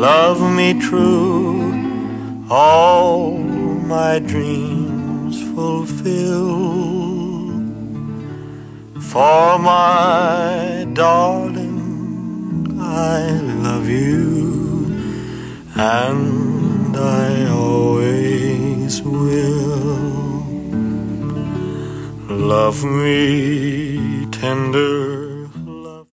love me true, all my dreams fulfill. For my darling, I love you, and I always will. Love me tender